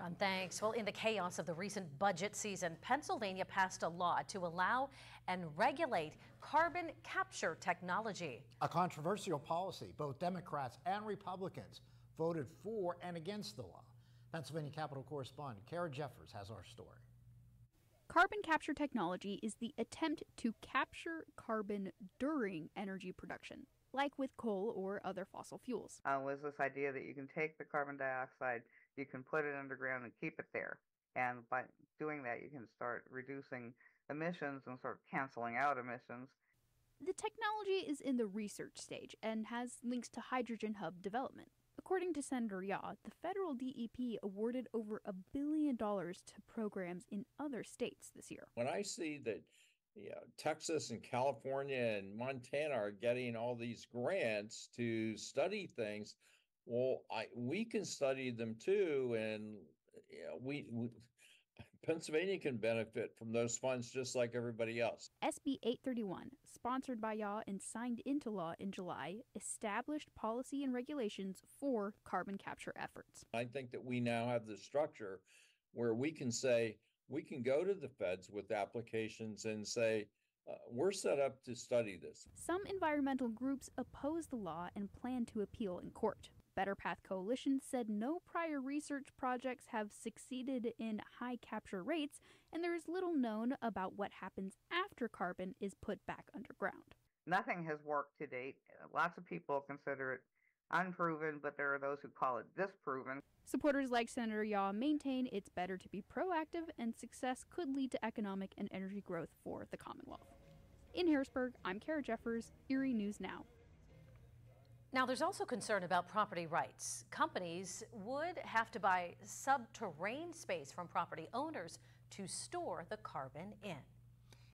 John, thanks. Well, in the chaos of the recent budget season, Pennsylvania passed a law to allow and regulate carbon capture technology. A controversial policy. Both Democrats and Republicans voted for and against the law. Pennsylvania Capitol correspondent Kara Jeffers has our story. Carbon capture technology is the attempt to capture carbon during energy production, like with coal or other fossil fuels. Uh, was this idea that you can take the carbon dioxide, you can put it underground and keep it there. And by doing that, you can start reducing emissions and sort of canceling out emissions. The technology is in the research stage and has links to Hydrogen Hub development. According to Senator Yaw, the federal DEP awarded over a billion dollars to programs in other states this year. When I see that you know, Texas and California and Montana are getting all these grants to study things, well, I we can study them too, and you know, we, we Pennsylvania can benefit from those funds just like everybody else. SB 831, sponsored by Yaw and signed into law in July, established policy and regulations for carbon capture efforts. I think that we now have the structure where we can say, we can go to the feds with applications and say, uh, we're set up to study this. Some environmental groups oppose the law and plan to appeal in court. Better Path Coalition said no prior research projects have succeeded in high capture rates, and there is little known about what happens after carbon is put back underground. Nothing has worked to date. Lots of people consider it unproven, but there are those who call it disproven. Supporters like Senator Yaw maintain it's better to be proactive, and success could lead to economic and energy growth for the Commonwealth. In Harrisburg, I'm Kara Jeffers, Erie News Now. Now, there's also concern about property rights. Companies would have to buy subterranean space from property owners to store the carbon in.